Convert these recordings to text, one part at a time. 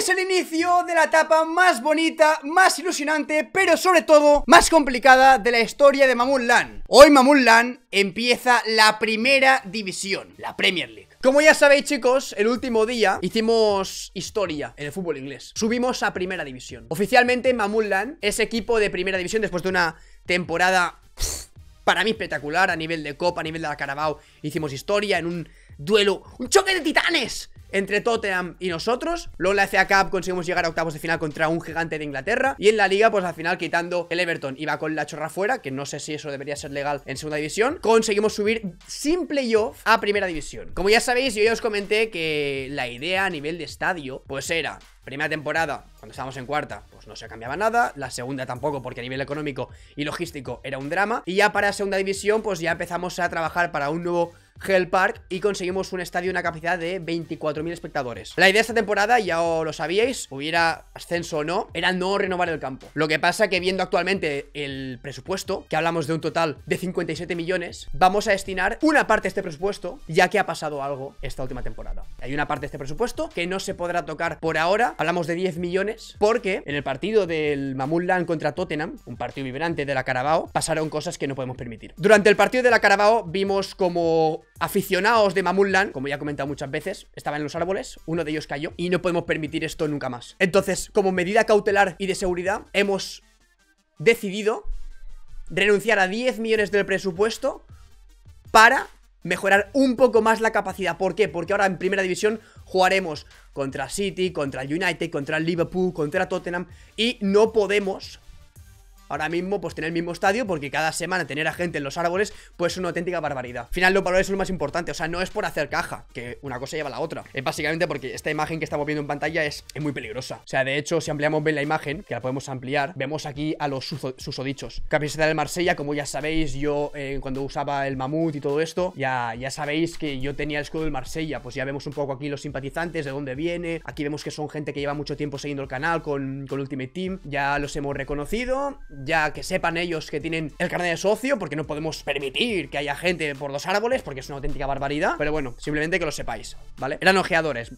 es el inicio de la etapa más bonita, más ilusionante, pero sobre todo más complicada de la historia de Mamun Lan. Hoy Mamun Lan empieza la primera división, la Premier League. Como ya sabéis chicos, el último día hicimos historia en el fútbol inglés Subimos a primera división Oficialmente Mamun Lan es equipo de primera división después de una temporada para mí espectacular a nivel de Copa, a nivel de la Carabao Hicimos historia en un duelo, un choque de titanes entre Tottenham y nosotros. Luego en la FA Cup conseguimos llegar a octavos de final contra un gigante de Inglaterra. Y en la Liga, pues al final quitando el Everton iba con la chorra fuera, que no sé si eso debería ser legal en segunda división. Conseguimos subir sin playoff a primera división. Como ya sabéis, yo ya os comenté que la idea a nivel de estadio, pues era Primera temporada, cuando estábamos en cuarta, pues no se cambiaba nada. La segunda tampoco, porque a nivel económico y logístico era un drama. Y ya para segunda división, pues ya empezamos a trabajar para un nuevo Hell Park y conseguimos un estadio, una capacidad de 24.000 espectadores. La idea de esta temporada, ya lo sabíais, hubiera ascenso o no, era no renovar el campo. Lo que pasa que viendo actualmente el presupuesto, que hablamos de un total de 57 millones, vamos a destinar una parte de este presupuesto, ya que ha pasado algo esta última temporada. Hay una parte de este presupuesto que no se podrá tocar por ahora, hablamos de 10 millones, porque en el partido del Mamunland contra Tottenham, un partido vibrante de la Carabao, pasaron cosas que no podemos permitir. Durante el partido de la Carabao vimos como aficionados de Mamunlan, como ya he comentado muchas veces, estaban en los árboles, uno de ellos cayó y no podemos permitir esto nunca más. Entonces, como medida cautelar y de seguridad, hemos decidido renunciar a 10 millones del presupuesto para mejorar un poco más la capacidad. ¿Por qué? Porque ahora en primera división jugaremos contra City, contra United, contra Liverpool, contra Tottenham y no podemos ahora mismo pues tener el mismo estadio porque cada semana tener a gente en los árboles pues es una auténtica barbaridad. Al final los valores son lo más importante, o sea, no es por hacer caja, que una cosa lleva a la otra. Es básicamente porque esta imagen que estamos viendo en pantalla es, muy peligrosa. O sea, de hecho, si ampliamos bien la imagen, que la podemos ampliar, vemos aquí a los susodichos. Camiseta del Marsella, como ya sabéis, yo eh, cuando usaba el mamut y todo esto, ya, ya sabéis que yo tenía el escudo del Marsella, pues ya vemos un poco aquí los simpatizantes, de dónde viene. Aquí vemos que son gente que lleva mucho tiempo siguiendo el canal con, con Ultimate Team, ya los hemos reconocido ya que sepan ellos que tienen el carnet de socio, porque no podemos permitir que haya gente por los árboles, porque es una auténtica barbaridad. Pero bueno, simplemente que lo sepáis, ¿vale? Eran ojeadores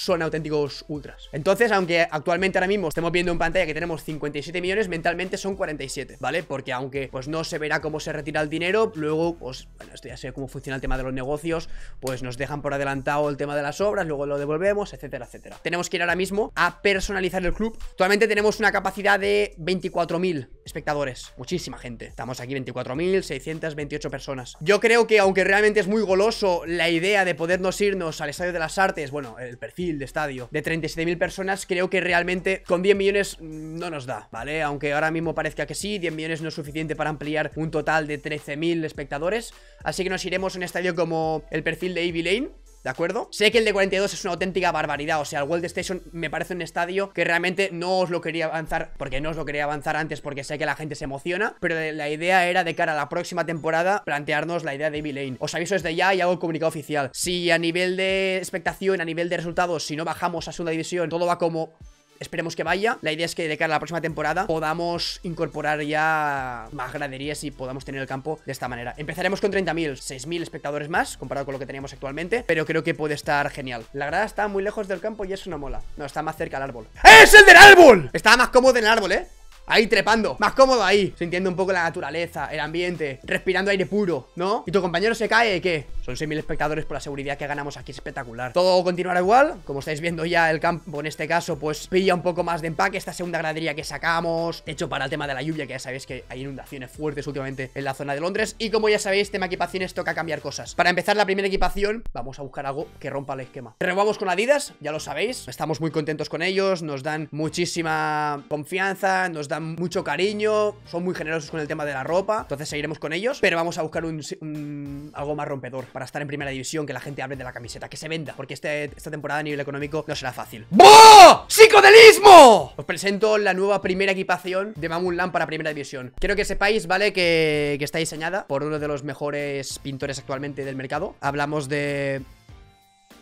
son auténticos ultras. Entonces, aunque actualmente ahora mismo estemos viendo en pantalla que tenemos 57 millones, mentalmente son 47, ¿vale? Porque aunque pues no se verá cómo se retira el dinero, luego, pues, bueno, esto ya sé cómo funciona el tema de los negocios, pues nos dejan por adelantado el tema de las obras, luego lo devolvemos, etcétera, etcétera. Tenemos que ir ahora mismo a personalizar el club. Actualmente tenemos una capacidad de 24.000 espectadores, muchísima gente. Estamos aquí 24.628 personas. Yo creo que aunque realmente es muy goloso la idea de podernos irnos al Estadio de las Artes, bueno, el perfil de estadio de 37.000 personas, creo que realmente con 10 millones no nos da, ¿vale? Aunque ahora mismo parezca que sí, 10 millones no es suficiente para ampliar un total de 13.000 espectadores. Así que nos iremos a un estadio como el perfil de Ivy Lane, ¿De acuerdo? Sé que el de 42 es una auténtica barbaridad O sea, el World Station me parece un estadio Que realmente no os lo quería avanzar Porque no os lo quería avanzar antes Porque sé que la gente se emociona Pero la idea era de cara a la próxima temporada Plantearnos la idea de Ivy Lane Os aviso desde ya y hago el comunicado oficial Si a nivel de expectación, a nivel de resultados Si no bajamos a segunda división Todo va como Esperemos que vaya. La idea es que de cara a la próxima temporada podamos incorporar ya más graderías y podamos tener el campo de esta manera. Empezaremos con 30.000, 6.000 espectadores más comparado con lo que teníamos actualmente, pero creo que puede estar genial. La grada está muy lejos del campo y es una mola. No, está más cerca al árbol. ¡Es el del árbol! Está más cómodo en el árbol, ¿eh? Ahí trepando, más cómodo ahí Sintiendo un poco la naturaleza, el ambiente Respirando aire puro, ¿no? ¿Y tu compañero se cae? ¿Qué? Son 6.000 espectadores por la seguridad que ganamos aquí, espectacular. Todo continuará igual, como estáis viendo ya el campo en este caso Pues pilla un poco más de empaque. Esta segunda gradería que sacamos Hecho para el tema de la lluvia, que ya sabéis que hay inundaciones fuertes últimamente en la zona de Londres. Y como ya sabéis, tema equipaciones toca cambiar cosas. Para empezar la primera equipación, vamos a buscar algo que rompa el esquema. Renovamos con Adidas, ya lo sabéis. Estamos muy contentos con ellos, nos dan muchísima confianza Nos dan mucho cariño, son muy generosos con el tema de la ropa, entonces seguiremos con ellos, pero vamos a buscar un, algo más rompedor estar en primera división, que la gente hable de la camiseta, que se venda, porque este, esta temporada a nivel económico no será fácil. ¡Boh! ¡Psicodelismo! Os presento la nueva primera equipación de Mamun para primera división. Quiero que sepáis, ¿vale? Que está diseñada por uno de los mejores pintores actualmente del mercado. Hablamos de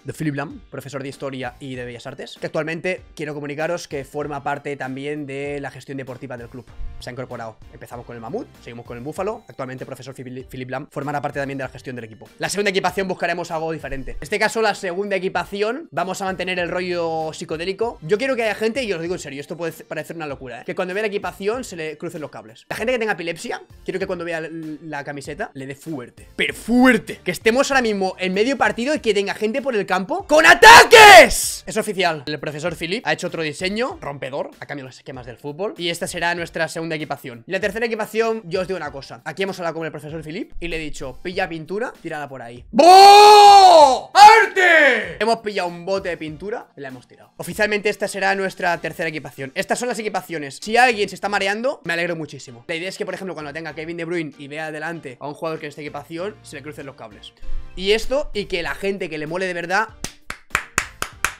de Philip Lam, profesor de Historia y de Bellas Artes, que actualmente quiero comunicaros que forma parte también de la gestión deportiva del club. Se ha incorporado. Empezamos con el Mamut, seguimos con el Búfalo, actualmente profesor Philip Lam formará parte también de la gestión del equipo. La segunda equipación buscaremos algo diferente. En este caso, la segunda equipación, vamos a mantener el rollo psicodélico. Yo quiero que haya gente, y os lo digo en serio, esto puede parecer una locura, ¿eh? que cuando vea la equipación se le crucen los cables. La gente que tenga epilepsia, quiero que cuando vea la camiseta le dé fuerte. Pero fuerte. Que estemos ahora mismo en medio partido y que tenga gente por el campo ¡Con ataques! Es oficial. El profesor Philip ha hecho otro diseño rompedor, a cambio de los esquemas del fútbol. Y esta será nuestra segunda equipación. Y la tercera equipación, yo os digo una cosa. Aquí hemos hablado con el profesor Philip y le he dicho, pilla pintura, tírala por ahí. ¡Bo! ¡Arte! Hemos pillado un bote de pintura y la hemos tirado. Oficialmente esta será nuestra tercera equipación. Estas son las equipaciones. Si alguien se está mareando, me alegro muchísimo. La idea es que, por ejemplo, cuando tenga Kevin De Bruyne y vea adelante a un jugador que en esta equipación, se le crucen los cables. Y esto, y que la gente que le mole de verdad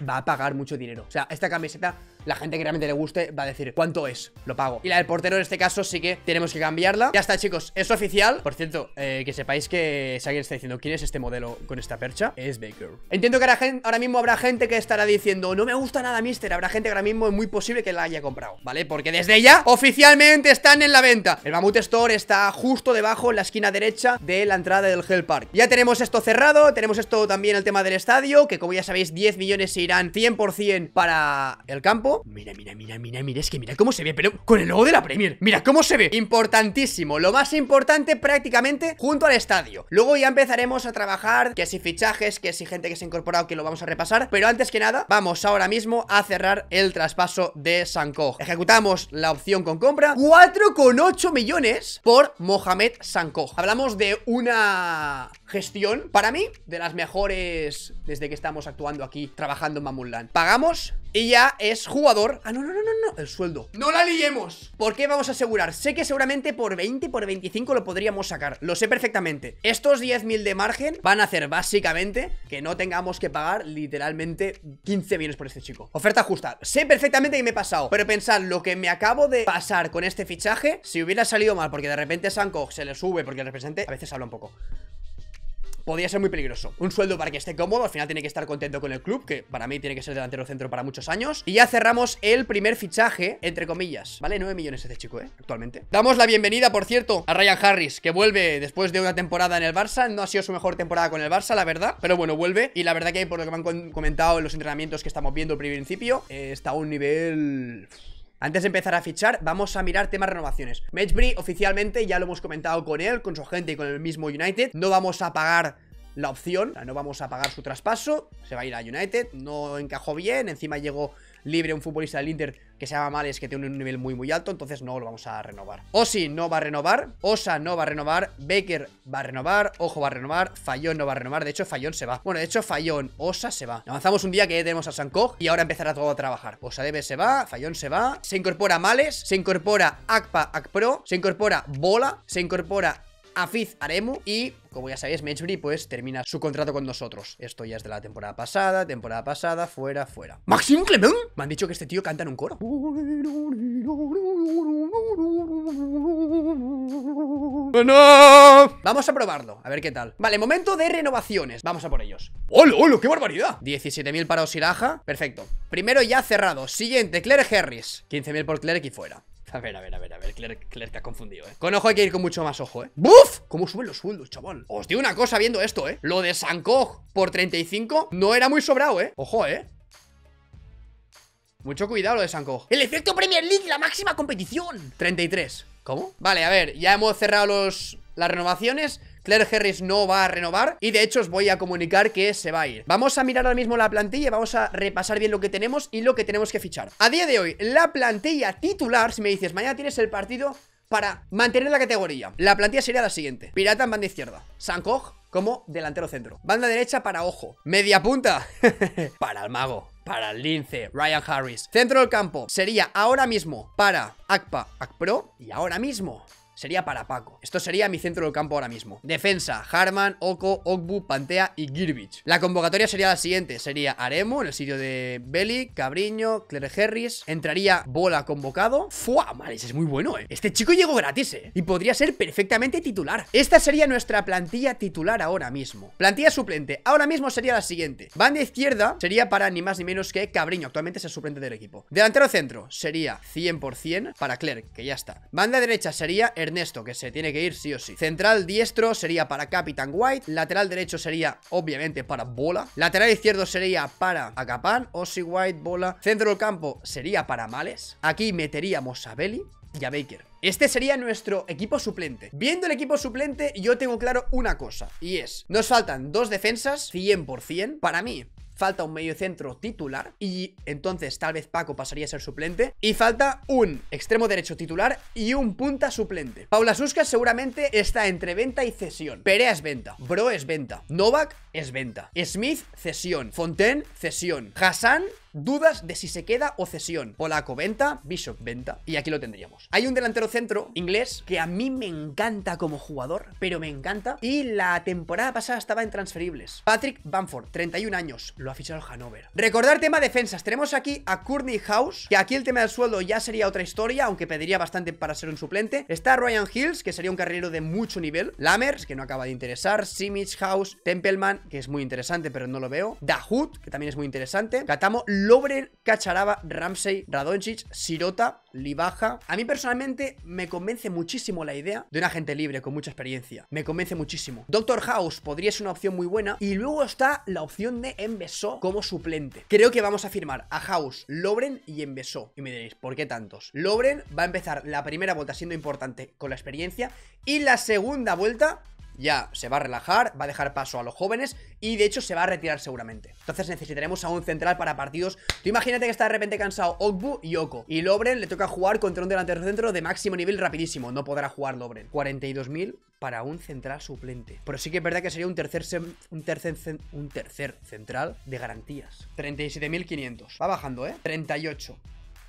va a pagar mucho dinero. O sea, esta camiseta la gente que realmente le guste va a decir ¿Cuánto es? Lo pago. Y la del portero en este caso sí que tenemos que cambiarla. Ya está chicos, es oficial. Por cierto, eh, que sepáis que si alguien está diciendo ¿Quién es este modelo con esta percha? Es Baker. Entiendo que ahora, ahora mismo habrá gente que estará diciendo No me gusta nada Mister Habrá gente que ahora mismo es muy posible que la haya comprado ¿Vale? Porque desde ya oficialmente están en la venta. El Mammoth Store está justo debajo en la esquina derecha de la entrada del Hell Park. Ya tenemos esto cerrado Tenemos esto también el tema del estadio Que como ya sabéis 10 millones se irán 100% para el campo Mira, mira, mira, mira, mira, es que mira cómo se ve Pero con el logo de la Premier, mira cómo se ve. Importantísimo, lo más importante prácticamente junto al estadio. Luego ya empezaremos a trabajar, que si fichajes, que si gente que se ha incorporado Que lo vamos a repasar, pero antes que nada Vamos ahora mismo a cerrar el traspaso de Sankoj Ejecutamos la opción con compra. 4,8 millones por Mohamed Sankoj Hablamos de una gestión, para mí, de las mejores desde que estamos actuando aquí, trabajando en Mamulán Pagamos y ya es jugador. Ah, no, no, no, no, no, el sueldo. ¡No la liemos! ¿Por qué vamos a asegurar? Sé que seguramente por 20, por 25 lo podríamos sacar. Lo sé perfectamente. Estos 10.000 de margen van a hacer básicamente Que no tengamos que pagar literalmente 15 millones por este chico. Oferta justa. Sé perfectamente que me he pasado Pero pensad, lo que me acabo de pasar con este fichaje Si hubiera salido mal porque de repente Sanko se le sube Porque el represente a veces habla un poco podría ser muy peligroso. Un sueldo para que esté cómodo, al final tiene que estar contento con el club, que para mí tiene que ser delantero centro para muchos años. Y ya cerramos el primer fichaje, entre comillas. Vale, 9 millones este chico, ¿eh? Actualmente. Damos la bienvenida, por cierto, a Ryan Harris, que vuelve después de una temporada en el Barça. No ha sido su mejor temporada con el Barça, la verdad. Pero bueno, vuelve. Y la verdad que por lo que me han comentado en los entrenamientos que estamos viendo al principio, eh, está a un nivel... Antes de empezar a fichar, vamos a mirar temas renovaciones. Matchbury oficialmente, ya lo hemos comentado con él, con su gente y con el mismo United. No vamos a pagar la opción, no vamos a pagar su traspaso. Se va a ir a United, no encajó bien Encima llegó libre un futbolista del Inter que se llama Males, que tiene un nivel muy muy alto, entonces no lo vamos a renovar. Osi no va a renovar, Osa no va a renovar, Baker va a renovar, Ojo va a renovar, Fallón no va a renovar, de hecho Fallón se va. Bueno, de hecho Fallón, Osa se va. Avanzamos un día que ya tenemos a Sankog y ahora empezará todo a trabajar. Osa Debe se va, Fallón se va, se incorpora Males, se incorpora Akpa Akpro, se incorpora Bola, se incorpora Afiz Aremu y, como ya sabéis, Matchbury pues termina su contrato con nosotros. Esto ya es de la temporada pasada, temporada pasada, fuera, fuera. ¿Maxim Clement? Me han dicho que este tío canta en un coro. ¡No! Vamos a probarlo, a ver qué tal Vale, momento de renovaciones, vamos a por ellos ¡Hola, hola! ¡Qué barbaridad! 17.000 para Osiraja, perfecto Primero ya cerrado, siguiente, Clerk Harris 15.000 por Clerk y fuera a ver, a ver, a ver, a ver, Clerk, te ha confundido, eh. Con ojo hay que ir con mucho más ojo, eh. ¡Buf! ¿Cómo suben los sueldos, chaval? Os digo una cosa viendo esto, eh. Lo de Sankog por 35 no era muy sobrado, eh. Ojo, eh. Mucho cuidado lo de Sankog El efecto Premier League, la máxima competición. 33 ¿Cómo? Vale, a ver, ya hemos cerrado los, las renovaciones Claire Harris no va a renovar Y de hecho os voy a comunicar que se va a ir. Vamos a mirar ahora mismo la plantilla Vamos a repasar bien lo que tenemos y lo que tenemos que fichar. A día de hoy, la plantilla titular Si me dices, mañana tienes el partido para mantener la categoría. La plantilla sería la siguiente. Pirata en banda izquierda. Sankoj como delantero centro. Banda derecha para Ojo. Media punta Para el mago para el lince, Ryan Harris. Centro del campo sería ahora mismo para Akpa Akpro Y ahora mismo sería para Paco. Esto sería mi centro del campo ahora mismo. Defensa, Harman, Oko, Ogbu, Pantea y Girbich. La convocatoria sería la siguiente. Sería Aremo en el sitio de Belly, Cabriño, Claire Harris. Entraría Bola convocado. ¡Fua! Maris, es muy bueno, eh. Este chico llegó gratis, eh. Y podría ser perfectamente titular. Esta sería nuestra plantilla titular ahora mismo. Plantilla suplente. Ahora mismo sería la siguiente. Banda izquierda sería para ni más ni menos que Cabriño. Actualmente es el suplente del equipo. Delantero centro sería 100% para Claire, que ya está. Banda derecha sería Ernesto, que se tiene que ir sí o sí. Central diestro sería para Capitán White. Lateral derecho sería, obviamente, para Bola. Lateral izquierdo sería para Acapan, Ossie White, Bola. Centro del campo sería para Males. Aquí meteríamos a Belly y a Baker. Este sería nuestro equipo suplente Viendo el equipo suplente yo tengo claro una cosa Y es, nos faltan dos defensas 100% Para mí falta un medio centro titular y entonces tal vez Paco pasaría a ser suplente y falta un extremo derecho titular y un punta suplente. Paula Suska seguramente está entre venta y cesión. Perea es venta, Bro es venta, Novak es venta, Smith cesión, Fontaine cesión, Hassan dudas de si se queda o cesión. Polaco venta, Bishop venta. Y aquí lo tendríamos. Hay un delantero centro inglés que a mí me encanta como jugador, pero me encanta. Y la temporada pasada estaba en transferibles. Patrick Bamford, 31 años, lo ha fichado Hanover. Recordar tema defensas. Tenemos aquí a Courtney House, que aquí el tema del sueldo ya sería otra historia, aunque pediría bastante para ser un suplente. Está Ryan Hills, que sería un carrilero de mucho nivel. Lammers, que no acaba de interesar. Simic House, Templeman, que es muy interesante, pero no lo veo. Dahoud, que también es muy interesante. Katamo, Lobren, Cacharaba, Ramsey, Radonjic, Sirota, Libaja. A mí personalmente me convence muchísimo la idea de un agente libre con mucha experiencia. Me convence muchísimo. Doctor House podría ser una opción muy buena. Y luego está la opción de Enveso como suplente. Creo que vamos a firmar a House, Lobren y Enveso. Y me diréis, ¿por qué tantos? Lobren va a empezar la primera vuelta siendo importante con la experiencia. Y la segunda vuelta ya se va a relajar, va a dejar paso a los jóvenes y de hecho se va a retirar seguramente. Entonces necesitaremos a un central para partidos. Tú imagínate que está de repente cansado Ogbu y Oko. Y Lobren le toca jugar contra un delantero centro de máximo nivel rapidísimo. No podrá jugar Lobren. 42.000 para un central suplente. Pero sí que es verdad que sería un tercer, un tercer, un tercer central de garantías. 37.500. Va bajando, ¿eh? 38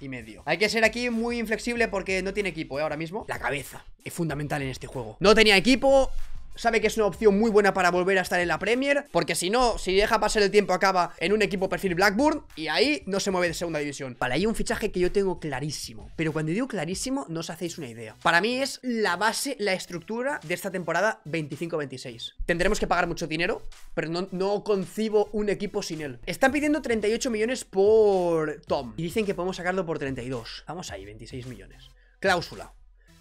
y medio. Hay que ser aquí muy inflexible porque no tiene equipo, ¿eh? Ahora mismo. La cabeza es fundamental en este juego. No tenía equipo, sabe que es una opción muy buena para volver a estar en la Premier, porque si no, si deja pasar el tiempo acaba en un equipo perfil Blackburn y ahí no se mueve de segunda división. Vale, hay un fichaje que yo tengo clarísimo, pero cuando digo clarísimo no os hacéis una idea. Para mí es la base, la estructura de esta temporada 25-26. Tendremos que pagar mucho dinero, pero no, no concibo un equipo sin él. Están pidiendo 38 millones por Tom y dicen que podemos sacarlo por 32. Vamos ahí, 26 millones. Cláusula.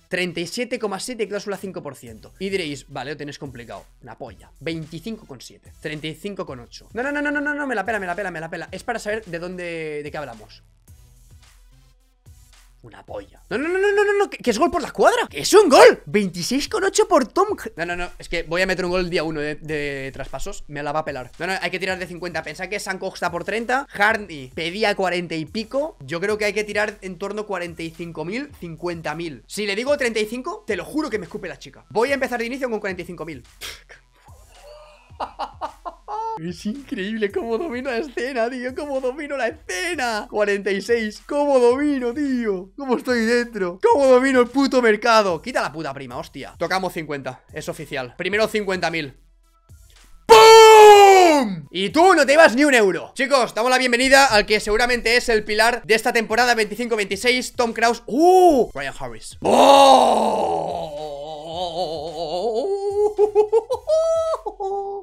37,7 cláusula 5%. Y diréis, vale, lo tenéis complicado. Una polla. 25,7. 35,8. No, no, no, no, no, no, me la pela, me la pela, me la pela. Es para saber de dónde, de qué hablamos. Una polla. No, no, no, no, no, no, que, es gol por la cuadra. Que es un gol. 26,8 por Tom. No, no, no, es que voy a meter un gol el día 1 de, traspasos. Me la va a pelar. No, no, hay que tirar de 50. Pensá que Sankoh está por 30. Hardy pedía 40 y pico. Yo creo que hay que tirar en torno a 45.000, 50.000. Si le digo 35, te lo juro que me escupe la chica. Voy a empezar de inicio con 45.000. Es increíble cómo domino la escena, tío Cómo domino la escena. 46, cómo domino, tío. Cómo estoy dentro Cómo domino el puto mercado Quita la puta prima, hostia. Tocamos 50, es oficial. Primero 50.000 ¡Pum! Y tú no te ibas ni un euro. Chicos, damos la bienvenida al que seguramente es el pilar de esta temporada 25-26 Tom Kraus ¡Uh! Ryan Harris. ¡Oh!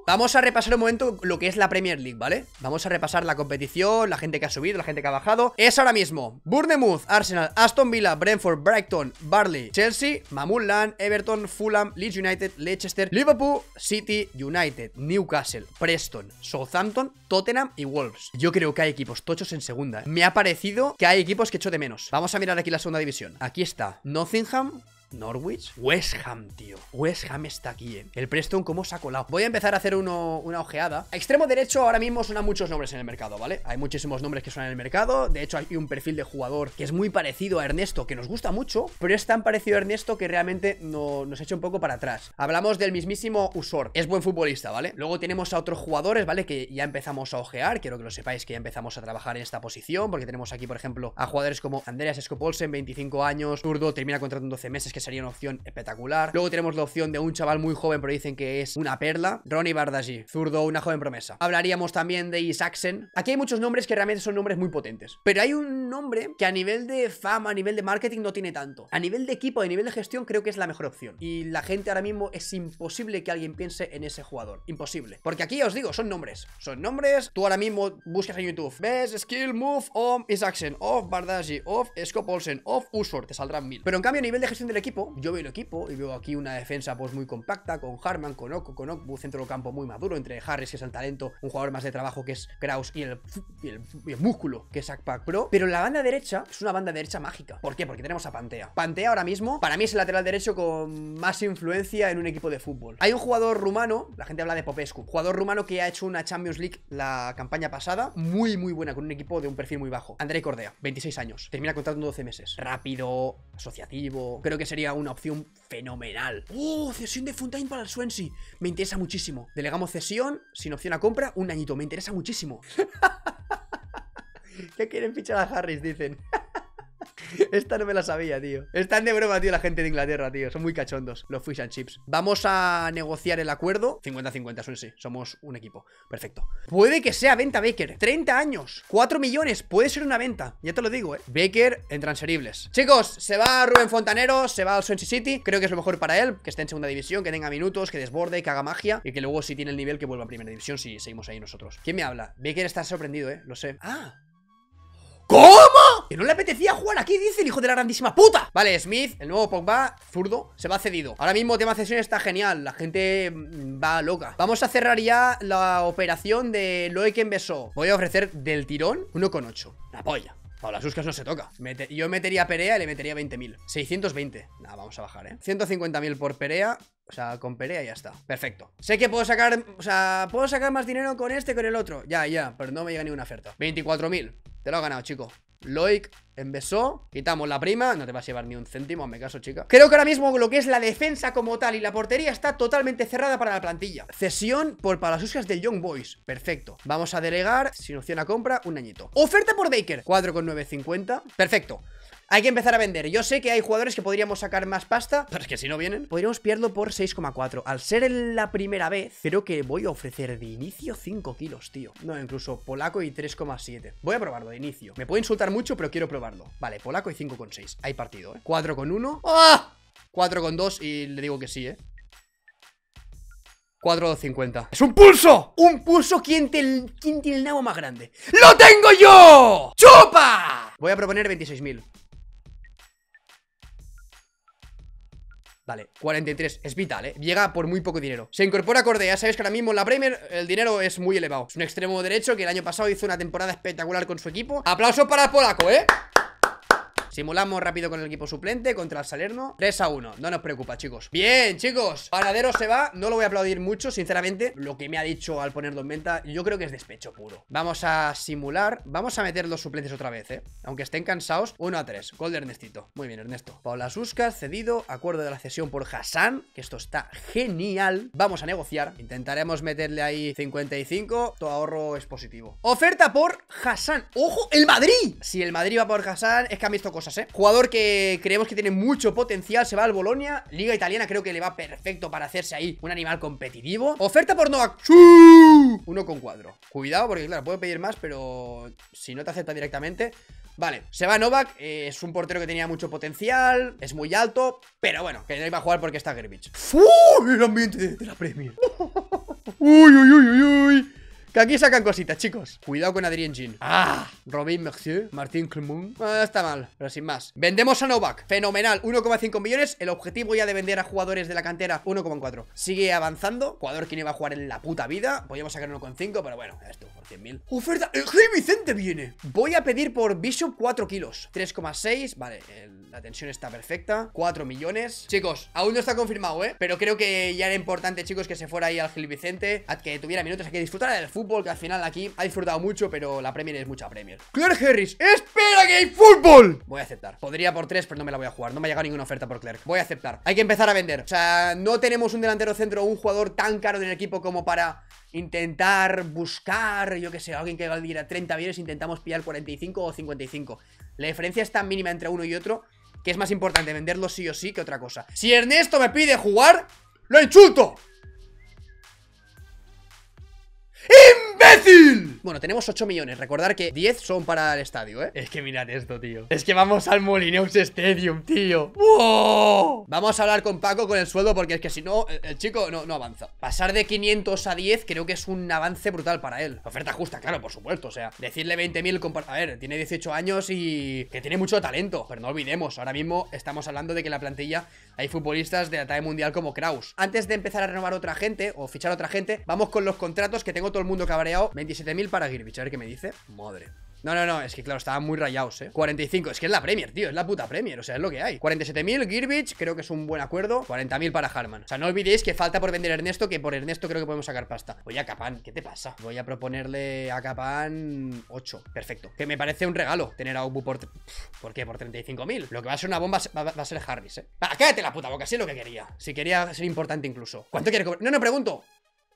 Vamos a repasar un momento lo que es la Premier League, ¿vale? Vamos a repasar la competición, la gente que ha subido, la gente que ha bajado Es ahora mismo Bournemouth, Arsenal, Aston Villa, Brentford, Brighton, Barley, Chelsea, Mamulland, Everton, Fulham, Leeds United, Leicester, Liverpool, City, United, Newcastle, Preston, Southampton, Tottenham y Wolves Yo creo que hay equipos tochos en segunda ¿eh? Me ha parecido que hay equipos que echo de menos Vamos a mirar aquí la segunda división Aquí está Nottingham, Norwich, West Ham, tío West Ham está aquí, eh El Preston, ¿cómo se ha colado? Voy a empezar a hacer una ojeada extremo derecho ahora mismo suenan muchos nombres en el mercado, ¿vale? Hay muchísimos nombres que suenan en el mercado De hecho hay un perfil de jugador que es muy parecido a Ernesto Que nos gusta mucho, pero es tan parecido a Ernesto Que realmente no, nos echa un poco para atrás Hablamos del mismísimo Usor Es buen futbolista, ¿vale? Luego tenemos a otros jugadores, ¿vale? Que ya empezamos a ojear Quiero que lo sepáis que ya empezamos a trabajar en esta posición Porque tenemos aquí, por ejemplo, a jugadores como Andreas Skopolsen, 25 años Zurdo, termina contrato en 12 meses Que sería una opción espectacular. Luego tenemos la opción de un chaval muy joven, pero dicen que es una perla. Ronnie Bardagi, zurdo, una joven promesa. Hablaríamos también de Isaacsen. Aquí hay muchos nombres que realmente son nombres muy potentes. Pero hay un nombre que a nivel de fama, a nivel de marketing no tiene tanto. A nivel de equipo, a nivel de gestión, creo que es la mejor opción. Y la gente ahora mismo es imposible que alguien piense en ese jugador. Imposible. Porque aquí os digo, son nombres. Son nombres. Tú ahora mismo buscas en YouTube. Ves skill, move, of Isaacsen, of Bardagi, of Scott Olsen, of Usford. Te saldrán mil. Pero en cambio, a nivel de gestión del equipo, yo veo el equipo y veo aquí una defensa pues muy compacta con Harman, con Oko, con Okbu, centro del campo muy maduro entre Harris, que es el talento, un jugador más de trabajo que es Kraus y el, y el, músculo que es Pack Pro. Pero la banda derecha es una banda derecha mágica. ¿Por qué? Porque tenemos a Pantea. Pantea ahora mismo, para mí es el lateral derecho con más influencia en un equipo de fútbol. Hay un jugador rumano, la gente habla de Popescu, jugador rumano que ha hecho una Champions League la campaña pasada, muy muy buena, con un equipo de un perfil muy bajo. André Cordea, 26 años, termina contrato en 12 meses. Rápido, asociativo, creo que sería una opción fenomenal. ¡Oh! Cesión de Fontaine para el Swansea. Me interesa muchísimo. Delegamos cesión, sin opción a compra, un añito. Me interesa muchísimo. ¿Qué quieren fichar a Harris? Dicen. Esta no me la sabía, tío. Están de broma, tío, la gente de Inglaterra, tío. Son muy cachondos, los fish and chips. Vamos a negociar el acuerdo. 50-50, son sí. Somos un equipo. Perfecto. Puede que sea venta Baker. 30 años. 4 millones. Puede ser una venta. Ya te lo digo, eh. Baker en transferibles. Chicos, se va Rubén Fontanero, se va al Swansea City. Creo que es lo mejor para él. Que esté en segunda división, que tenga minutos, que desborde, que haga magia. Y que luego, si tiene el nivel, que vuelva a primera división si seguimos ahí nosotros. ¿Quién me habla? Baker está sorprendido, eh. Lo sé. Ah. ¿Cómo? Que no le apetecía jugar aquí, dice el hijo de la grandísima puta Vale, Smith, el nuevo Pogba, zurdo, se va cedido Ahora mismo tema cesión está genial, la gente mm, va loca Vamos a cerrar ya la operación de Loiken Besó Voy a ofrecer del tirón 1,8 La polla Paula Suscas no se toca Yo metería Perea y le metería 20.000 620 Nada, vamos a bajar, ¿eh? 150.000 por Perea o sea, con Perea ya está. Perfecto. Sé que puedo sacar, o sea, puedo sacar más dinero con este que con el otro. Ya, ya, pero no me llega ni una oferta. 24.000. Te lo ha ganado, chico. Loic empezó, quitamos la prima No te vas a llevar ni un céntimo, me caso, chica. Creo que ahora mismo lo que es la defensa como tal Y la portería está totalmente cerrada para la plantilla. Cesión por para las usas del Young Boys. Perfecto, vamos a delegar Sin opción a compra, un añito. Oferta por Baker, 4,950 Perfecto hay que empezar a vender. Yo sé que hay jugadores que podríamos sacar más pasta, pero es que si no vienen, podríamos pillarlo por 6,4. Al ser la primera vez, creo que voy a ofrecer de inicio 5 kilos, tío. No, incluso polaco y 3,7. Voy a probarlo de inicio. Me puede insultar mucho, pero quiero probarlo. Vale, polaco y 5,6. Hay partido, ¿eh? 4,1. ¡Ah! 4,2 y le digo que sí, ¿eh? 4,50 ¡Es un pulso! ¡Un pulso! ¿Quién, te, ¿Quién tiene el nabo más grande? ¡Lo tengo yo! ¡Chupa! Voy a proponer 26.000 Vale, 43, es vital, ¿eh? Llega por muy poco dinero Se incorpora Cordea, ya sabes que ahora mismo en la Premier El dinero es muy elevado Es un extremo derecho que el año pasado hizo una temporada espectacular con su equipo Aplauso para el polaco, ¿eh? Simulamos rápido con el equipo suplente contra el Salerno. 3 a 1, no nos preocupa chicos. Bien chicos, Panadero se va. No lo voy a aplaudir mucho, sinceramente. Lo que me ha dicho al ponerlo en venta Yo creo que es despecho puro. Vamos a simular. Vamos a meter los suplentes otra vez, eh Aunque estén cansados. 1 a 3, gol de Ernestito. Muy bien Ernesto. Paula Suscas, cedido. Acuerdo de la cesión por Hassan Que esto está genial. Vamos a negociar. Intentaremos meterle ahí 55 Tu ahorro es positivo. Oferta por Hassan. ¡Ojo! ¡El Madrid! Si el Madrid va por Hassan Es que han visto cosas ¿eh? Jugador que creemos que tiene mucho potencial Se va al Bolonia Liga Italiana creo que le va perfecto para hacerse ahí un animal competitivo Oferta por Novak Uno con cuadro Cuidado porque claro, puedo pedir más Pero si no te acepta directamente Vale, se va Novak, eh, es un portero que tenía mucho potencial, es muy alto, pero bueno, que no iba a jugar porque está Gerbich. ¡Uf! El ambiente de, de la Premier. uy, uy, uy, uy, uy. Que aquí sacan cositas, chicos. Cuidado con Adrien Jean Ah, Robin Mercier, Martín Clemont ah, Está mal, pero sin más. Vendemos a Novak, fenomenal. 1,5 millones. El objetivo ya de vender a jugadores de la cantera 1,4 Sigue avanzando. Jugador que no iba a jugar en la puta vida. Podríamos sacar 1,5, pero bueno, esto por 100.000 Oferta, el G Vicente viene. Voy a pedir por Bishop 4 kilos. 3,6, vale, el, la tensión está perfecta. 4 millones. Chicos, aún no está confirmado, eh Pero creo que ya era importante, chicos, que se fuera ahí al Gil Vicente. A que tuviera minutos, a que disfrutara del fútbol que al final aquí ha disfrutado mucho, pero la Premier es mucha Premier. Clark Harris, espera que hay fútbol. Voy a aceptar. Podría por tres, pero no me la voy a jugar. No me ha llegado ninguna oferta por Clark. Voy a aceptar. Hay que empezar a vender. O sea, no tenemos un delantero centro o un jugador tan caro en el equipo como para intentar buscar, yo que sé, alguien que valiera 30 bienes, intentamos pillar 45 o 55. La diferencia es tan mínima entre uno y otro Que es más importante venderlo sí o sí que otra cosa Si Ernesto me pide jugar, ¡lo insulto! Him ¡Imbécil! Bueno, tenemos 8 millones, recordar que 10 son para el estadio, ¿eh? Es que mirad esto, tío. Es que vamos al Molineus Stadium, tío. ¡Wow! Vamos a hablar con Paco con el sueldo porque es que si no, el, chico no, no avanza. Pasar de 500 a 10 creo que es un avance brutal para él. Oferta justa, claro, por supuesto, o sea Decirle 20.000, a ver, tiene 18 años y que tiene mucho talento. Pero no olvidemos, ahora mismo estamos hablando de que en la plantilla hay futbolistas de la talla mundial como Kraus. Antes de empezar a renovar otra gente o fichar otra gente Vamos con los contratos que tengo todo el mundo cabreado 27.000 para Girbich, a ver qué me dice. Madre. No, no, no, es que claro, estaban muy rayados, ¿eh? 45, es que es la Premier, tío, es la puta Premier, o sea, es lo que hay. 47.000, Girbich, creo que es un buen acuerdo. 40.000 para Harman, o sea, no olvidéis que falta por vender Ernesto Que por Ernesto creo que podemos sacar pasta. Oye, a Capán, ¿qué te pasa? Voy a proponerle a Capán 8, perfecto. Que me parece un regalo tener a Ubu por... ¿Por qué? Por 35.000 Lo que va a ser una bomba va, a ser Harris, ¿eh? Ah, cállate la puta boca, sí es lo que quería. Si quería ser importante incluso. ¿Cuánto quiere cobrar? No, no, pregunto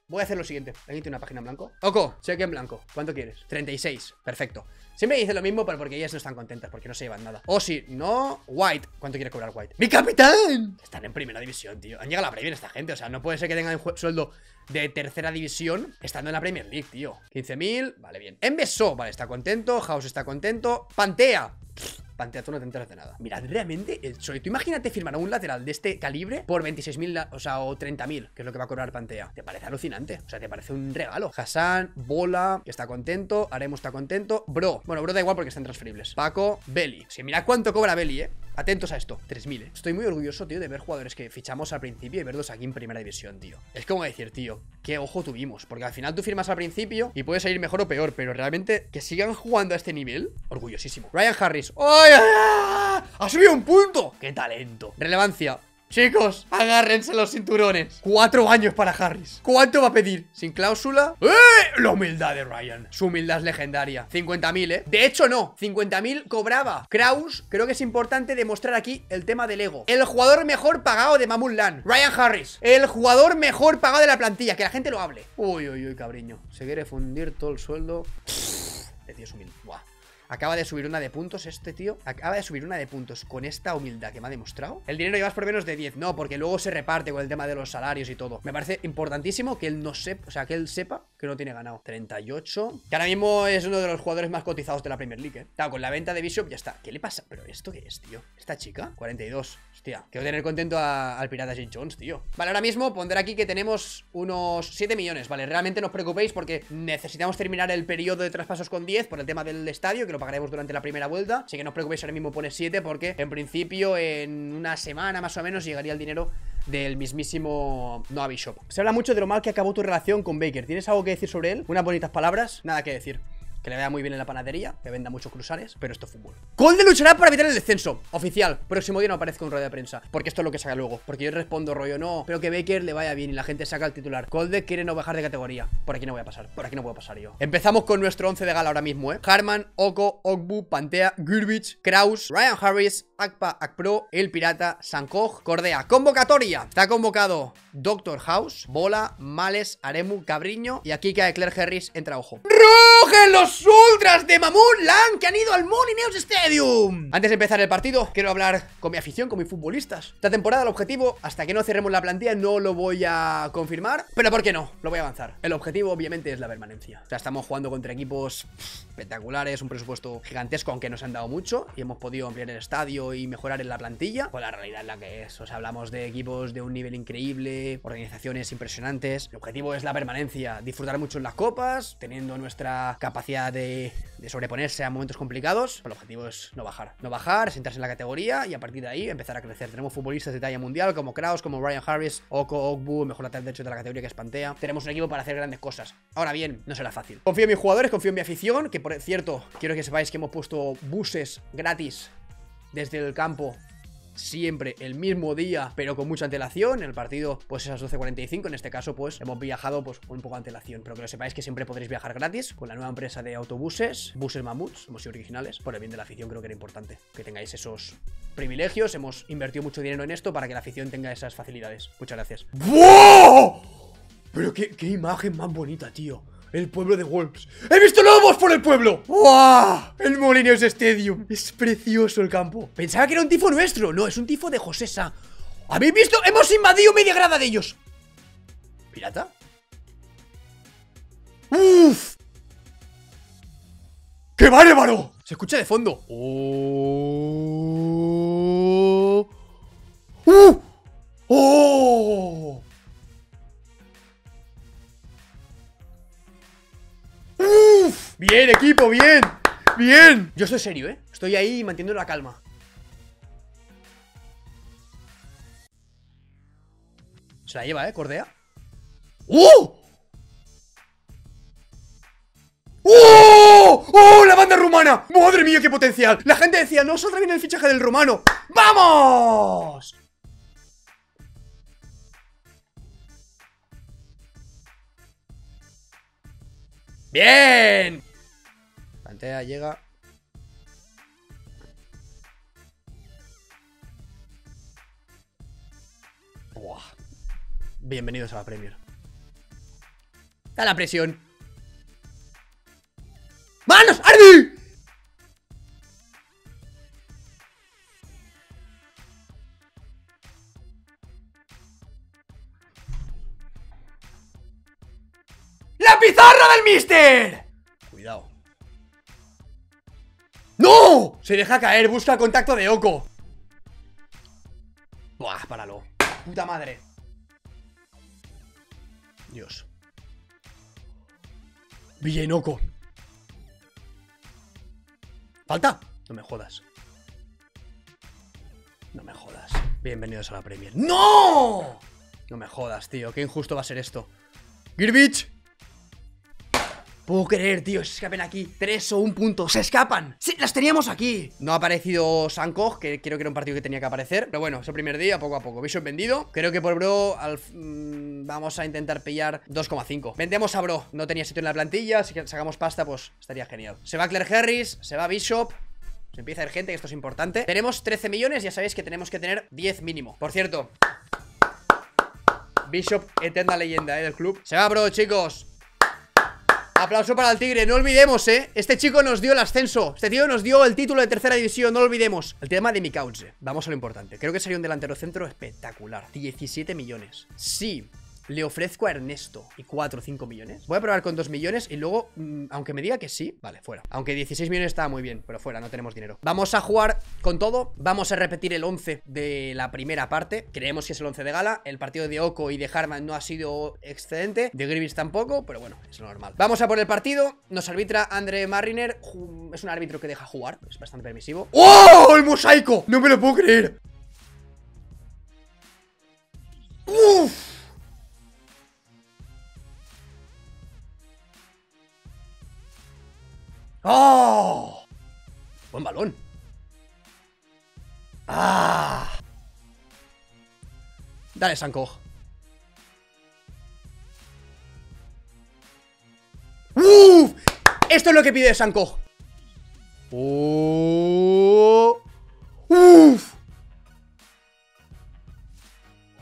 Voy a hacer lo siguiente. Aquí tiene una página en blanco. Oco, cheque en blanco. ¿Cuánto quieres? 36. Perfecto. Siempre dice lo mismo, pero porque ellas no están contentas, porque no se llevan nada. O si no, White. ¿Cuánto quiere cobrar White? ¡Mi capitán! Están en primera división, tío. Han llegado a la Premier esta gente. O sea, no puede ser que tengan sueldo de tercera división estando en la Premier League, tío. 15.000. Vale, bien. Enveso. Vale, está contento. House está contento. Pantea. Pantea, tú no te enteras de nada. Mira, realmente, el Tú imagínate firmar a un lateral de este calibre por 26.000, o sea, o 30.000, que es lo que va a cobrar Pantea. Te parece alucinante. O sea, te parece un regalo. Hassan, Bola, que está contento. Haremos está contento. Bro. Bueno, Bro da igual porque están transferibles. Paco, Belly. Si mira cuánto cobra Belly, eh. Atentos a esto, 3.000, ¿eh? Estoy muy orgulloso, tío, de ver jugadores que fichamos al principio y verlos aquí en primera división, tío Es como decir, tío, qué ojo tuvimos Porque al final tú firmas al principio y puede salir mejor o peor Pero realmente que sigan jugando a este nivel Orgullosísimo Ryan Harris ¡Ay! ¡Ha subido un punto! ¡Qué talento! Relevancia Chicos, agárrense los cinturones. Cuatro años para Harris. ¿Cuánto va a pedir? ¿Sin cláusula? ¡Eh! La humildad de Ryan. Su humildad es legendaria. 50.000, ¿eh? De hecho, no. 50.000 cobraba. Kraus Creo que es importante demostrar aquí el tema del ego. El jugador mejor pagado de Mamun Land. Ryan Harris. El jugador mejor pagado de la plantilla. Que la gente lo hable. Uy, uy, uy, cabriño Se quiere fundir todo el sueldo. Es humilde Buah Acaba de subir una de puntos este tío. Acaba de subir una de puntos con esta humildad que me ha demostrado. El dinero llevas por menos de 10 No, porque luego se reparte con el tema de los salarios y todo. Me parece importantísimo que él no sepa O sea, que él sepa que no tiene ganado. 38 Que ahora mismo es uno de los jugadores más cotizados de la Premier League, ¿eh? Claro, con la venta de Bishop ya está. ¿Qué le pasa? ¿Pero esto qué es, tío? ¿Esta chica? 42 Hostia, quiero tener contento al pirata Jim Jones, tío. Vale, ahora mismo pondré aquí que tenemos unos 7 millones. Vale, realmente no os preocupéis porque necesitamos terminar el periodo de traspasos con 10 Por el tema del estadio, que pagaremos durante la primera vuelta. Así que no os preocupéis, ahora mismo pone 7 porque en principio en una semana más o menos llegaría el dinero del mismísimo Noah Se habla mucho de lo mal que acabó tu relación con Baker. ¿Tienes algo que decir sobre él? Unas bonitas palabras, nada que decir que le vaya muy bien en la panadería, que venda muchos cruzares, pero esto es fútbol. Colde luchará para evitar el descenso. Oficial. Próximo día no aparezca un rollo de prensa. Porque esto es lo que saca luego. Porque yo respondo rollo, no, pero que Baker le vaya bien y la gente saca el titular. Colde quiere no bajar de categoría. Por aquí no voy a pasar. Por aquí no puedo pasar yo. Empezamos con nuestro 11 de gala ahora mismo, ¿eh? Harman, Oko, Ogbu, Pantea, Gurbich, Kraus, Ryan Harris, Akpa, Akpro, El Pirata, Sankoj, Cordea. Convocatoria. Está convocado Doctor House, Bola, Males, Aremu, Cabriño y aquí cae Claire Harris, entra ojo. ¡Rugen los ultras de Mamun Lan que han ido al Molineus Stadium! Antes de empezar el partido, quiero hablar con mi afición, con mis futbolistas. Esta temporada el objetivo, hasta que no cerremos la plantilla, no lo voy a confirmar. Pero ¿por qué no? Lo voy a avanzar. El objetivo, obviamente, es la permanencia. O sea, estamos jugando contra equipos espectaculares, un presupuesto gigantesco, aunque nos han dado mucho, y hemos podido ampliar el estadio y mejorar en la plantilla. Pues la realidad es la que es. O sea, hablamos de equipos de un nivel increíble, organizaciones impresionantes. El objetivo es la permanencia, disfrutar mucho en las copas, teniendo nuestra capacidad de, sobreponerse a momentos complicados. El objetivo es no bajar. No bajar, sentarse en la categoría y a partir de ahí empezar a crecer. Tenemos futbolistas de talla mundial como Kraus, como Ryan Harris, Oko, Ogbu, mejor lateral derecho de la categoría que es Pantea. Tenemos un equipo para hacer grandes cosas. Ahora bien, no será fácil. Confío en mis jugadores, confío en mi afición, que por cierto, quiero que sepáis que hemos puesto buses gratis desde el campo siempre el mismo día, pero con mucha antelación. El partido, pues es a las 12.45. En este caso, pues hemos viajado pues un poco de antelación. Pero que lo sepáis que siempre podréis viajar gratis con la nueva empresa de autobuses, buses mamuts, somos originales. Por el bien de la afición, creo que era importante que tengáis esos privilegios. Hemos invertido mucho dinero en esto para que la afición tenga esas facilidades. Muchas gracias. ¡Wow! Pero qué, qué imagen más bonita, tío. El pueblo de Wolves. ¡He visto lobos por el pueblo! ¡Wow! El Molinos Stadium. Es precioso el campo. Pensaba que era un tifo nuestro. No, es un tifo de Josesa. ¿Habéis visto? Hemos invadido media grada de ellos. ¿Pirata? ¡Uf! ¡Qué bárbaro! Se escucha de fondo. ¡Oh! ¡Uh! ¡Oh! Bien, equipo, bien Bien Yo estoy serio, ¿eh? Estoy ahí manteniendo la calma Se la lleva, ¿eh? Cordea ¡Oh! ¡Oh! ¡Oh! ¡La banda rumana! ¡Madre mía, qué potencial! La gente decía, no saldrá bien el fichaje del rumano ¡Vamos! ¡Bien! Llega. Bienvenidos a la Premier Da la presión ¡Manos! ¡Ardi! ¡La pizarra del mister! ¡No! Se deja caer, busca el contacto de Oko Buah, páralo. Puta madre. Dios. Bien, Oko ¿Falta? No me jodas. No me jodas. Bienvenidos a la Premier. ¡No! No me jodas, tío. Qué injusto va a ser esto. Girbich Puedo creer, tío, se escapen aquí. Tres o un punto, se escapan Sí, las teníamos aquí. No ha aparecido Sankog, que creo que era un partido que tenía que aparecer Pero bueno, es el primer día, poco a poco. Vision vendido, creo que por Bro al, mmm, Vamos a intentar pillar 2,5 Vendemos a Bro, no tenía sitio en la plantilla Si sacamos pasta, pues estaría genial. Se va Claire Harris, se va Bishop. Se empieza a ir gente, que esto es importante. Tenemos 13 millones, ya sabéis que tenemos que tener 10 mínimo. Por cierto Bishop, eterna leyenda, ¿eh? Del club. Se va, bro, chicos Aplauso para el Tigre, no olvidemos, eh. Este chico nos dio el ascenso. Este tío nos dio el título de tercera división, no olvidemos. El tema de Mikauze, vamos a lo importante. Creo que sería un delantero centro espectacular. 17 millones. Sí, le ofrezco a Ernesto y 4 o 5 millones. Voy a probar con 2 millones y luego, mmm, aunque me diga que sí Vale, fuera. Aunque 16 millones está muy bien, pero fuera, no tenemos dinero. Vamos a jugar con todo. Vamos a repetir el 11 de la primera parte. Creemos que es el 11 de gala. El partido de Oko y de Harman no ha sido excelente De Grievous tampoco, pero bueno, es lo normal. Vamos a por el partido. Nos arbitra Andre Mariner Es un árbitro que deja jugar, es bastante permisivo. ¡Oh! ¡El mosaico! No me lo puedo creer. ¡Uf! ¡Oh! Buen balón ¡Ah! Dale, Sanko ¡Uf! Esto es lo que pide Sanko ¡Oh! ¡Uf!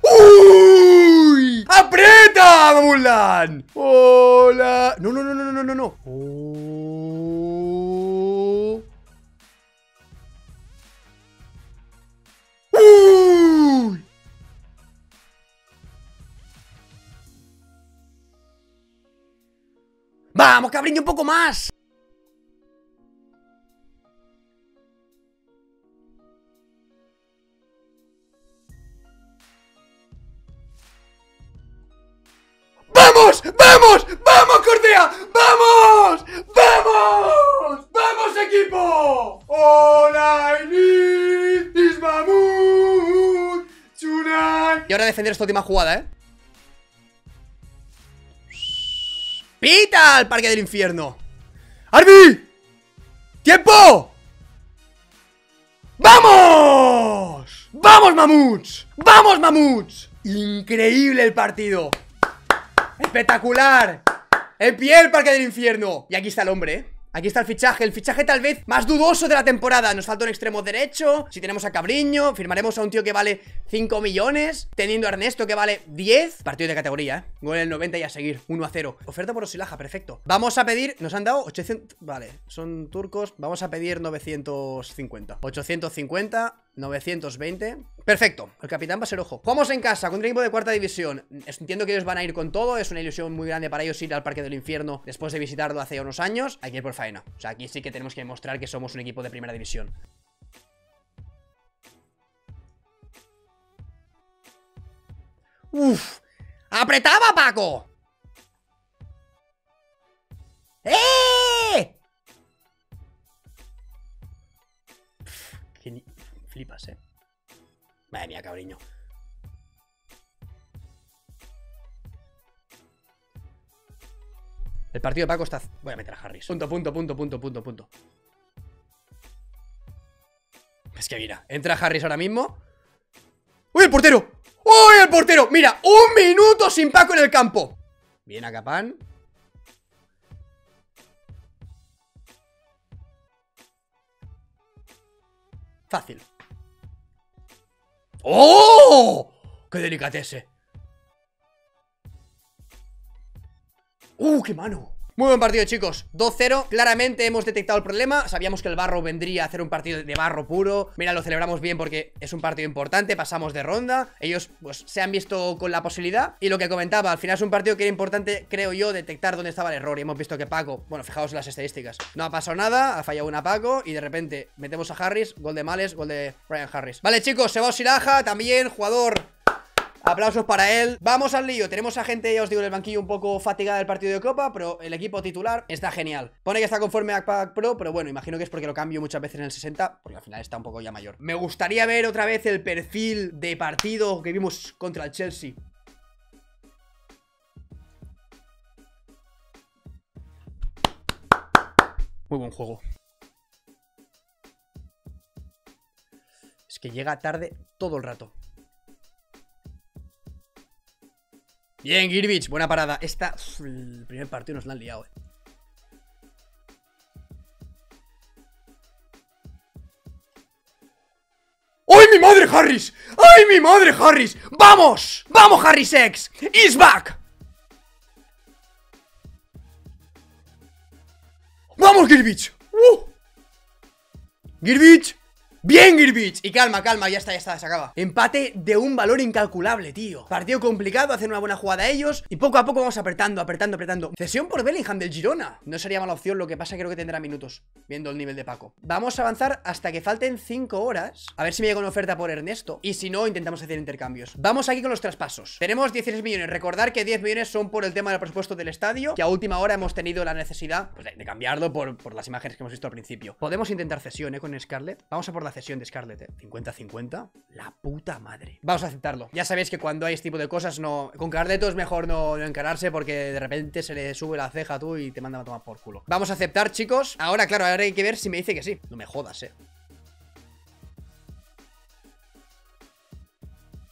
¡Uy! ¡Aprieta, Mulan! ¡Hola! No, no, no, no, no, no, no. Oh. ¡Uy! ¡Vamos, cabriño, un poco más! Defender esta última jugada, ¿eh? ¡Pita al parque del infierno! ¡Arby! ¡Tiempo! ¡Vamos! ¡Vamos, mamuts! ¡Vamos, mamuts! Increíble el partido ¡Espectacular! ¡En pie el parque del infierno! Y aquí está el hombre, ¿eh? Aquí está el fichaje, el fichaje tal vez más dudoso de la temporada. Nos falta un extremo derecho, si tenemos a Cabriño Firmaremos a un tío que vale 5 millones Teniendo a Ernesto que vale 10 Partido de categoría, ¿eh? Gol en el 90 y a seguir 1 a 0 Oferta por Osilaja, perfecto. Vamos a pedir, nos han dado 800, vale, son turcos Vamos a pedir 950 850 920 Perfecto, el capitán va a ser ojo. Jugamos en casa contra un equipo de cuarta división. Entiendo que ellos van a ir con todo Es una ilusión muy grande para ellos ir al Parque del Infierno Después de visitarlo hace unos años. Hay que ir por faena. O sea, aquí sí que tenemos que demostrar que somos un equipo de primera división. Uf ¡Apretaba, Paco! ¡Eh! Flipas, eh. Madre mía, cabriño El partido de Paco está... Voy a meter a Harris Punto, punto, punto, punto, punto, punto. Es que mira, entra Harris ahora mismo. ¡Uy, el portero! ¡Uy, el portero! Mira, un minuto sin Paco en el campo. Bien a Capán Fácil ¡Oh! ¡Qué delicatese! ¡Uh, qué mano! Muy buen partido, chicos. 2-0, claramente hemos detectado el problema. Sabíamos que el barro vendría a hacer un partido de barro puro. Mira, lo celebramos bien porque es un partido importante Pasamos de ronda. Ellos, pues, se han visto con la posibilidad. Y lo que comentaba, al final es un partido que era importante, creo yo Detectar dónde estaba el error. Y hemos visto que Paco, bueno, fijaos en las estadísticas. No ha pasado nada, ha fallado una Paco Y de repente metemos a Harris, gol de Males, gol de Brian Harris. Vale, chicos, se va Osiraja También, jugador Aplausos para él. Vamos al lío, tenemos a gente, ya os digo, en el banquillo un poco fatigada del partido de Copa Pero el equipo titular está genial. Pone que está conforme a Pack Pro, pero bueno, imagino que es porque lo cambio muchas veces en el 60 Porque al final está un poco ya mayor. Me gustaría ver otra vez el perfil de partido que vimos contra el Chelsea. Muy buen juego. Es que llega tarde todo el rato Bien, Girbich, buena parada Esta, el primer partido nos la han liado, eh. ¡Ay, mi madre, Harris! ¡Ay, mi madre, Harris! ¡Vamos! ¡Vamos, Harris X! ¡Is back! ¡Vamos, Girbich! ¡Uh! ¡Girbich! ¡Bien, Girbich! Y calma, calma, ya está, ya está, se acaba. Empate de un valor incalculable, tío. Partido complicado, hacen una buena jugada ellos Y poco a poco vamos apretando, apretando, apretando. Cesión por Bellingham del Girona. No sería mala opción, lo que pasa creo que tendrá minutos Viendo el nivel de Paco. Vamos a avanzar hasta que falten 5 horas. A ver si me llega una oferta por Ernesto. Y si no, intentamos hacer intercambios. Vamos aquí con los traspasos. Tenemos 16 millones. Recordar que 10 millones son por el tema del presupuesto del estadio Que a última hora hemos tenido la necesidad pues, de cambiarlo por, por, las imágenes que hemos visto al principio. Podemos intentar cesión, ¿eh? Con Scarlett. Vamos a por la cesión de Scarlett, 50-50 ¿eh? La puta madre. Vamos a aceptarlo. Ya sabéis que cuando hay este tipo de cosas no... Con Carleto es mejor no, encararse Porque de repente se le sube la ceja a tú Y te mandan a tomar por culo. Vamos a aceptar, chicos. Ahora, claro, ahora hay que ver si me dice que sí. No me jodas, eh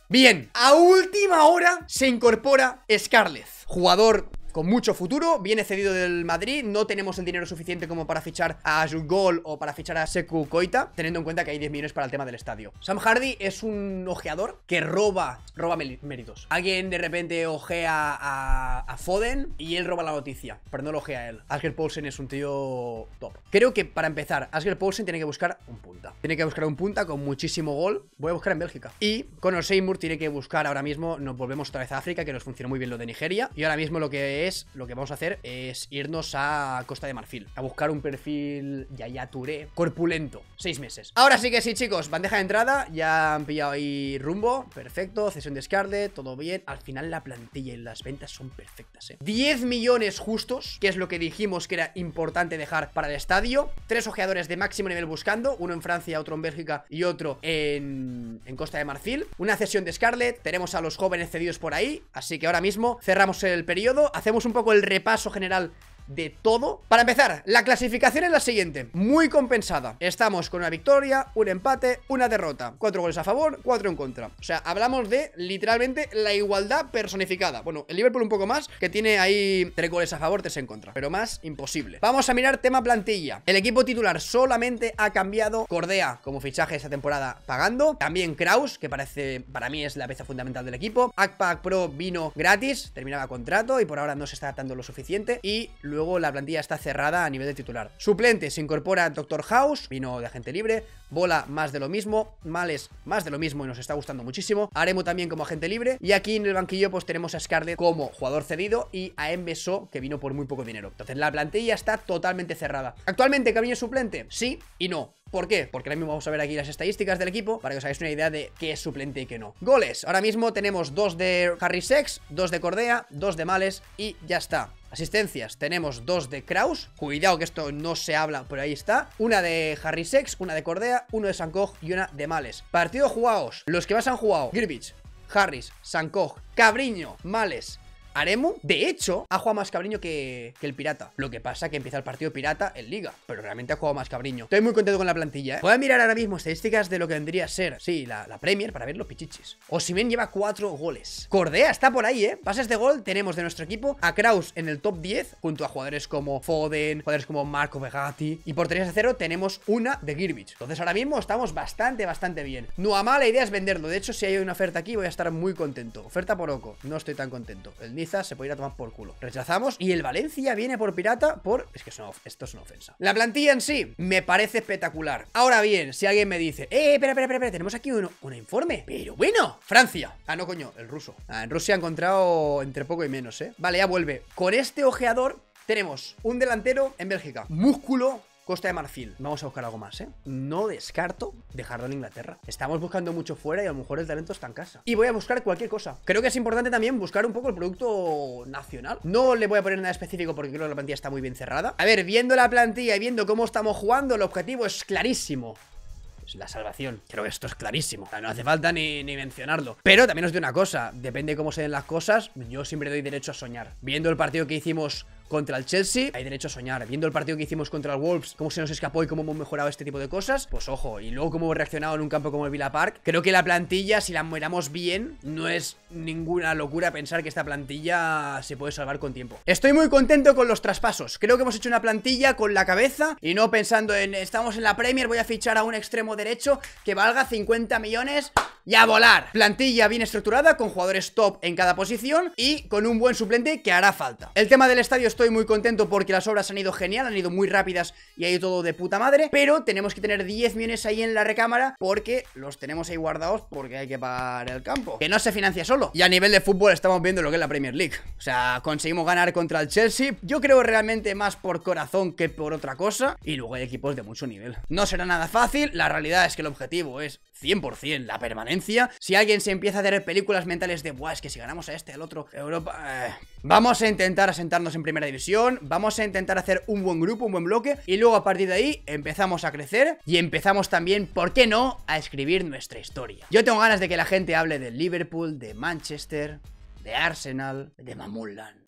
Bien, a última hora se incorpora Scarlett Jugador con mucho futuro, viene cedido del Madrid, no tenemos el dinero suficiente como para fichar a Gol o para fichar a Seku Koita, teniendo en cuenta que hay 10 millones para el tema del estadio. Sam Hardy es un ojeador que roba, roba méritos. Alguien de repente ojea a, Foden y él roba la noticia, pero no lo ojea él. Asger Paulsen es un tío top. Creo que para empezar, Asger Paulsen tiene que buscar un punta. Tiene que buscar un punta con muchísimo gol. Voy a buscar en Bélgica. Y Conor Seymour tiene que buscar ahora mismo, nos volvemos otra vez a África, que nos funcionó muy bien lo de Nigeria. Y ahora mismo lo que lo que vamos a hacer es irnos a Costa de Marfil, a buscar un perfil Yaya Touré corpulento, seis meses. Ahora sí que sí, chicos, bandeja de entrada, ya han pillado ahí rumbo, perfecto, cesión de Scarlet, todo bien. Al final la plantilla y las ventas son perfectas, ¿eh? 10 millones justos, que es lo que dijimos que era importante dejar para el estadio. Tres ojeadores de máximo nivel buscando, uno en Francia, otro en Bélgica y otro en, en Costa de Marfil. Una cesión de Scarlet, tenemos a los jóvenes cedidos por ahí, así que ahora mismo cerramos el periodo, hacemos un poco el repaso general de todo. Para empezar, la clasificación es la siguiente, muy compensada. Estamos con una victoria, un empate, una derrota. Cuatro goles a favor, cuatro en contra. O sea, hablamos de literalmente la igualdad personificada. Bueno, el Liverpool un poco más, que tiene ahí tres goles a favor, tres en contra. Pero más, imposible. Vamos a mirar tema plantilla. El equipo titular solamente ha cambiado Cordea como fichaje esta temporada pagando. También Kraus, que parece, para mí es la pieza fundamental del equipo. Akpak Pro vino gratis, terminaba contrato y por ahora no se está dando lo suficiente. Y luego la plantilla está cerrada a nivel de titular. Suplente se incorpora Doctor House, vino de agente libre. Bola más de lo mismo, Males más de lo mismo y nos está gustando muchísimo. Haremo también como agente libre. Y aquí en el banquillo pues tenemos a Scarlett como jugador cedido y a Embeso que vino por muy poco dinero. Entonces la plantilla está totalmente cerrada. Actualmente, ¿Cabriño suplente? Sí y no. ¿Por qué? Porque ahora mismo vamos a ver aquí las estadísticas del equipo para que os hagáis una idea de qué es suplente y qué no. Goles. Ahora mismo tenemos dos de Harry Sex, dos de Cordea, dos de Males y ya está. Asistencias, tenemos dos de Kraus Cuidado que esto no se habla, pero ahí está Una de Harry Sex, una de Cordea, uno de Sankoj y una de Males Partido jugados, los que más han jugado Girbich, Harris, Sankoj, Cabriño, Males Aremu, de hecho, ha jugado más Cabriño que, el Pirata. Lo que pasa que empieza el partido Pirata en Liga, pero realmente ha jugado más Cabriño. Estoy muy contento con la plantilla, ¿eh? Voy a mirar ahora mismo estadísticas de lo que vendría a ser, sí, la, Premier para ver los pichichis. Osimen lleva cuatro goles. Cordea está por ahí, ¿eh? Pases de gol tenemos de nuestro equipo a Kraus en el top 10, junto a jugadores como Foden, jugadores como Marco Vegati. Y por 3 a 0 tenemos una de Girbich. Entonces ahora mismo estamos bastante, bastante bien. No a mala idea es venderlo. De hecho, si hay una oferta aquí, voy a estar muy contento. Oferta por Oco, no estoy tan contento. El se puede ir a tomar por culo. Rechazamos y el Valencia viene por pirata por... Es que esto es una ofensa. La plantilla en sí me parece espectacular. Ahora bien, si alguien me dice, eh, espera, espera, espera, tenemos aquí un, un informe. Pero bueno, Francia. Ah, no, coño, el ruso. Ah, en Rusia ha encontrado entre poco y menos, ¿eh? Vale, ya vuelve. Con este ojeador tenemos un delantero en Bélgica. Músculo, Costa de Marfil. Vamos a buscar algo más, ¿eh? No descarto dejarlo en Inglaterra. Estamos buscando mucho fuera y a lo mejor el talento está en casa. Y voy a buscar cualquier cosa. Creo que es importante también buscar un poco el producto nacional. No le voy a poner nada específico porque creo que la plantilla está muy bien cerrada. A ver, viendo la plantilla y viendo cómo estamos jugando, el objetivo es clarísimo la salvación. Creo que esto es clarísimo. No hace falta ni, ni, mencionarlo. Pero también os digo una cosa, depende de cómo se den las cosas, yo siempre doy derecho a soñar. Viendo el partido que hicimos contra el Chelsea, hay derecho a soñar. Viendo el partido que hicimos contra el Wolves, cómo se nos escapó y cómo hemos mejorado este tipo de cosas, pues ojo, y luego cómo hemos reaccionado en un campo como el Villa Park, creo que la plantilla, si la miramos bien, no es ninguna locura pensar que esta plantilla se puede salvar con tiempo. Estoy muy contento con los traspasos. Creo que hemos hecho una plantilla con la cabeza y no pensando en estamos en la Premier, voy a fichar a un extremo derecho que valga 50 millones y a volar. Plantilla bien estructurada, con jugadores top en cada posición y con un buen suplente que hará falta. El tema del estadio estoy muy contento porque las obras han ido genial, han ido muy rápidas y ha ido todo de puta madre, pero tenemos que tener 10 millones ahí en la recámara porque los tenemos ahí guardados porque hay que pagar el campo, que no se financia solo. Y a nivel de fútbol estamos viendo lo que es la Premier League. O sea, conseguimos ganar contra el Chelsea, yo creo realmente más por corazón que por otra cosa, y luego hay equipos de mucho nivel. No será nada fácil, la realidad es que el objetivo es 100% la permanencia. Si alguien se empieza a hacer películas mentales de, buah, es que si ganamos a este, al otro, Europa... Eh, vamos a intentar asentarnos en primera división, vamos a intentar hacer un buen grupo, un buen bloque y luego a partir de ahí empezamos a crecer y empezamos también, ¿por qué no?, a escribir nuestra historia. Yo tengo ganas de que la gente hable del Liverpool, de Manchester, de Arsenal, de Mamulland.